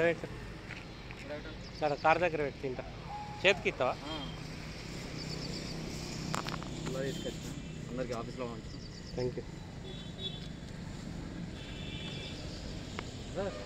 అక్కడ పెట్టు సరే కార్ దగ్గర పెట్టి తింటా చేతికి ఇస్తావా ఇలా తీసుకొచ్చిన అందరికి ఆఫీస్లో ఉంచాను thank you touch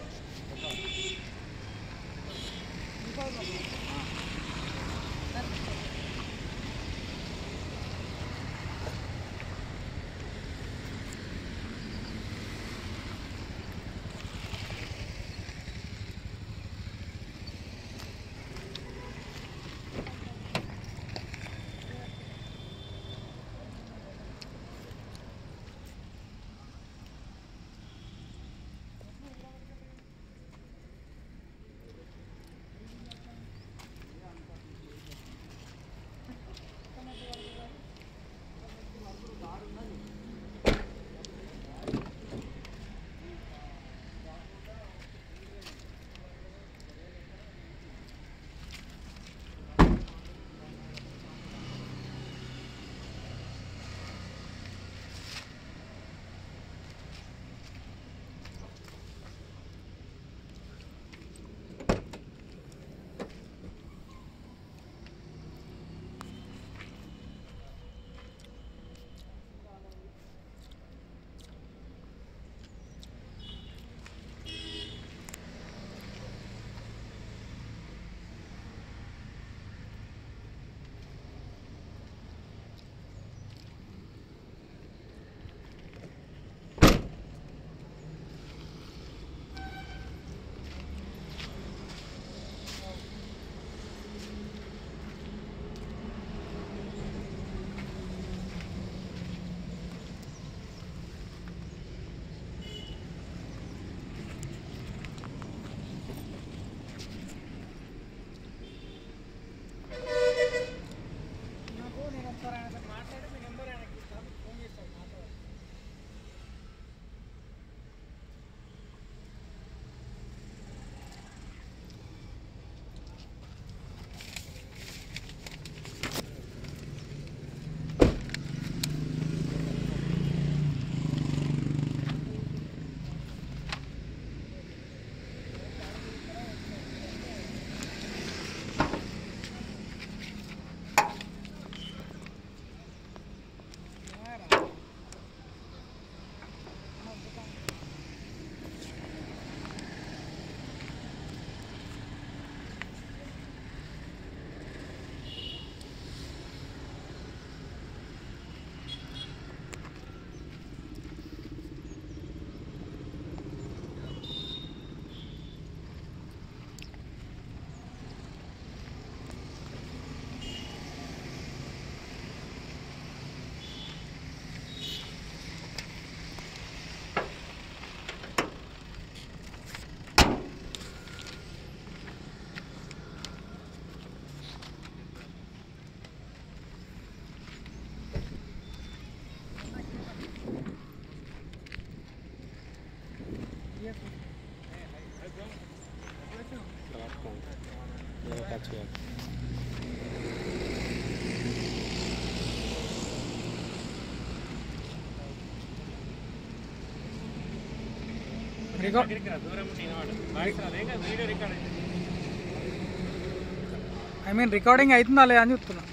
I mean recording అవుతుందా లేదా అని చెప్తున్నా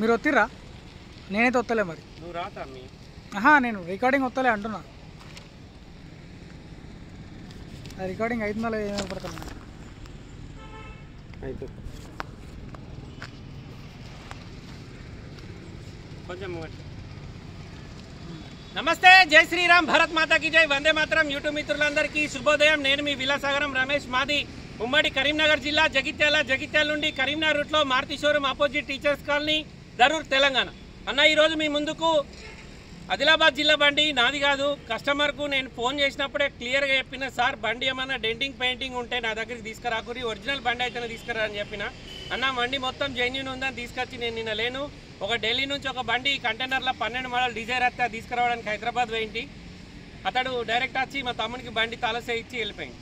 మీరు వత్తిర్రా నేనైతే వస్తలే మరి. ఆహా నేను రికార్డింగ్ వస్తలే అంటున్నా. రికార్డింగ్ అవుతుందా లేదా ఏమో పడుతున్నా కొంచెం నమస్తే జై శ్రీరామ్ భరత్ మాతాకి జై. వందే మాత్రం యూట్యూబ్ మిత్రులందరికీ శుభోదయం. నేను మీ విలాసాగరం రమేష్ మాది ఉమ్మడి కరీంనగర్ జిల్లా జగిత్యాల జగిత్యాల నుండి కరీంనగర్ రూట్లో Maruti showroom opposite teachers colony Darur Telangana. అన్న ఈరోజు మీ ముందుకు ఆదిలాబాద్ జిల్లా బండి నాది కాదు. కస్టమర్కు నేను ఫోన్ చేసినప్పుడే క్లియర్గా చెప్పిన సార్ బండి ఏమన్నా డెంటింగ్ పెయింటింగ్ ఉంటే నా దగ్గరికి తీసుకురాకురి ఒరిజినల్ బండి అయితేనే తీసుకురా అని చెప్పిన. అన్న బండి మొత్తం జెన్యున్ ఉందని తీసుకొచ్చి నేను నిన్న లేను. ఒక ఢిల్లీ నుంచి ఒక బండి కంటైనర్లో పన్నెండు మోడల్ డిజైర్ అత్త తీసుకురావడానికి హైదరాబాద్ పోయింటి. అతడు డైరెక్ట్ వచ్చి మా తమ్మునికి బండి తలసే ఇచ్చి వెళ్ళిపోయింది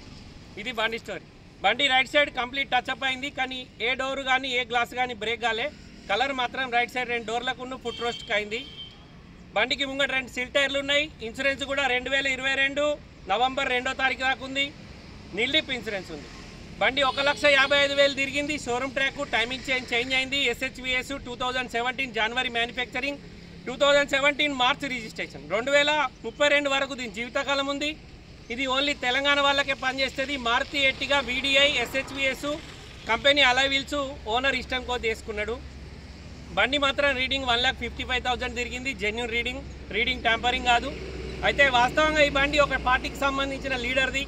ఇది బండి స్టోరీ బండి right side complete touch up అయింది కానీ ఏ డోర్ కానీ ఏ గ్లాస్ కానీ బ్రేక్ కాలే. కలర్ మాత్రం రైట్ సైడ్ రెండు డోర్లకు ఉన్న ఫుట్ రోస్ట్కి అయింది. బండికి ముంగట రెండు సిల్ టైర్లు ఉన్నాయి. ఇన్సూరెన్స్ కూడా రెండు వేల ఇరవై రెండు నవంబర్ రెండో తారీఖు దాకా ఉంది. నిల్లిప్ ఇన్సూరెన్స్ ఉంది. బండి ఒక లక్ష యాభై ఐదు వేలు తిరిగింది. Showroom track timing change change అయింది. ఎస్హెచ్విఎస్ టూ థౌజండ్ సెవెంటీన్ జనవరి manufacturing two thousand seventeen March registration రెండు వేల ముప్పై రెండు వరకు దీని జీవితకాలం ఉంది. ఇది ఓన్లీ తెలంగాణ వాళ్ళకే పనిచేస్తుంది. Maruti Ertiga VDI SHVS company alloy wheels owner ఇష్టం కో తీసుకున్నాడు బండి మాత్రం reading one lakh fifty five thousand తిరిగింది. జెన్యున్ రీడింగ్ రీడింగ్ ట్యాంపరింగ్ కాదు. అయితే వాస్తవంగా ఈ బండి ఒక పార్టీకి సంబంధించిన లీడర్ది.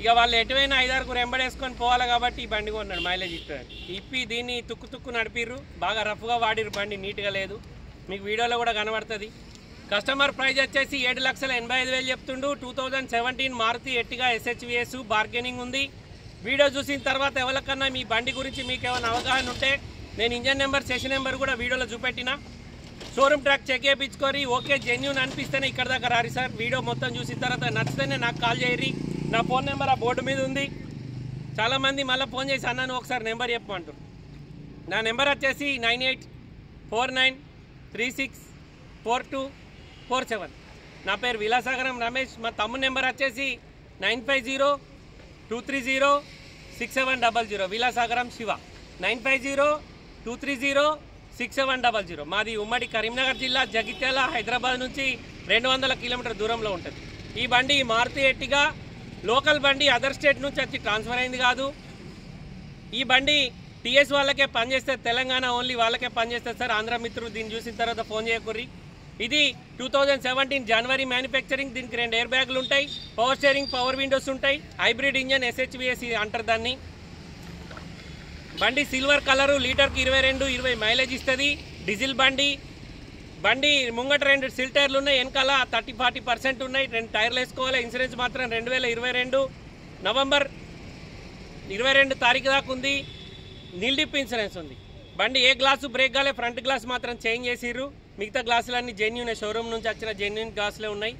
ఇక వాళ్ళు ఎటువైనా ఐదారుగురు ఎంబడేసుకొని పోవాలి కాబట్టి ఈ బండి కొన్నాడు మైలేజ్ ఇస్తుంది ఇప్పి దీన్ని తుక్కు తుక్కు నడిపిర్రు. బాగా రఫ్గా వాడిరు బండి నీట్గా లేదు. మీకు వీడియోలో కూడా కనబడుతుంది. కస్టమర్ ప్రైజ్ వచ్చేసి ఏడు లక్షల ఎనభై ఐదు వేలు చెప్తుండు. Two thousand seventeen Maruti Ertiga SHVS bargaining ఉంది. వీడియో చూసిన తర్వాత ఎవరికన్నా మీ బండి గురించి మీకు ఏమైనా అవగాహన ఉంటే నేను ఇంజన్ నెంబర్ సెషన్ నెంబర్ కూడా వీడియోలో చూపెట్టిన. షోరూమ్ ట్రాక్ చెక్ చేయించుకొని ఓకే జెన్యున్ అనిపిస్తేనే ఇక్కడ దాకా రారి సార్. వీడియో మొత్తం చూసిన తర్వాత నచ్చితేనే నాకు కాల్ చేయరి నా ఫోన్ నెంబర్ ఆ బోర్డు మీద ఉంది. చాలామంది మళ్ళీ ఫోన్ చేసి అన్నాను ఒకసారి నెంబర్ చెప్పమంటారు నా నెంబర్ వచ్చేసి nine eight four nine three six four two four seven. నా పేరు విలాసాగరం రమేష్. మా తమ్ముడు నెంబర్ వచ్చేసి nine five zero two three zero six seven double zero. Vilasagaram Shiva. Nine five zero two three zero six seven double zero. మాది ఉమ్మడి కరీంనగర్ జిల్లా జగిత్యాల హైదరాబాద్ నుంచి రెండు వందల కిలోమీటర్ దూరంలో ఉంటుంది. ఈ బండి మారుతి ఎట్టిగా లోకల్ బండి అదర్ స్టేట్ నుంచి వచ్చి ట్రాన్స్ఫర్ అయింది కాదు. ఈ బండి టీఎస్ వాళ్ళకే పనిచేస్తే తెలంగాణ ఓన్లీ వాళ్ళకే పనిచేస్తారు సార్. ఆంధ్ర మిత్రులు దీన్ని చూసిన తర్వాత ఫోన్ చేయకుర్రి. ఇది టూ థౌజండ్ సెవెంటీన్ జనవరి మ్యానుఫ్యాక్చరింగ్ దీనికి రెండు ఎయిర్ బ్యాగులు ఉంటాయి. పవర్ స్టేరింగ్ పవర్ విండోస్ ఉంటాయి. హైబ్రిడ్ ఇంజన్ ఎస్హెచ్విఎస్ అంటారు దాన్ని. బండి సిల్వర్ కలరు లీటర్కి ఇరవై రెండు ఇరవై మైలేజ్ ఇస్తుంది. డీజిల్ బండి బండి ముంగట రెండు సిల్ టైర్లు ఉన్నాయి వెనకాల థర్టీ ఫార్టీ పర్సెంట్ ఉన్నాయి. రెండు టైర్లు వేసుకోవాలి. ఇన్సూరెన్స్ మాత్రం రెండు వేల ఇరవై రెండు. నవంబర్ ఇరవై రెండు తారీఖు దాకా ఉంది. నిల్డిప్ ఇన్సూరెన్స్ ఉంది. బండి ఏ గ్లాసు బ్రేక్ కాలే ఫ్రంట్ గ్లాస్ మాత్రం చేంజ్ చేసిర్రు. మిగతా గ్లాసులన్నీ జెన్యున్ షోరూమ్ నుంచి వచ్చిన జెన్యున్ గ్లాసులే ఉన్నాయి.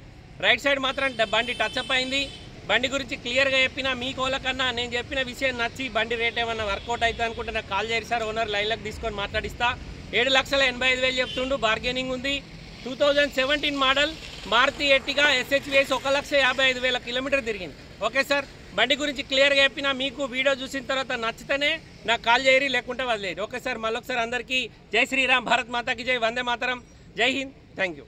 రైట్ సైడ్ మాత్రం బండి టచ్ అప్ అయింది. బండి గురించి క్లియర్గా చెప్పిన మీ కోళ్ళకన్నా నేను చెప్పిన విషయం నచ్చి బండి రేట్ ఏమన్నా వర్కౌట్ అవుతుంది అనుకుంటే నాకు కాల్ చేసి సార్. ఓనర్ లైన్లకు తీసుకొని మాట్లాడిస్తా. ఏడు లక్షల ఎనభై ఐదు వేలు చెప్తుండు బార్గెనింగ్ ఉంది. Two thousand seventeen model Maruti Ertiga SHVS ఒక లక్ష యాభై ఐదు వేల కిలోమీటర్ తిరిగింది. ఓకే సార్ బండి గురించి క్లియర్గా చెప్పినా మీకు వీడియో చూసిన తర్వాత నచ్చితేనే నాకు కాల్ చేయరి లేకుంటే వదిలేదు ఓకే సార్ మళ్ళొకసారి అందరికీ జై శ్రీరామ్ భారత్ మాతాకి జై వందే మాతరం. జై హింద్ థ్యాంక్ యూ.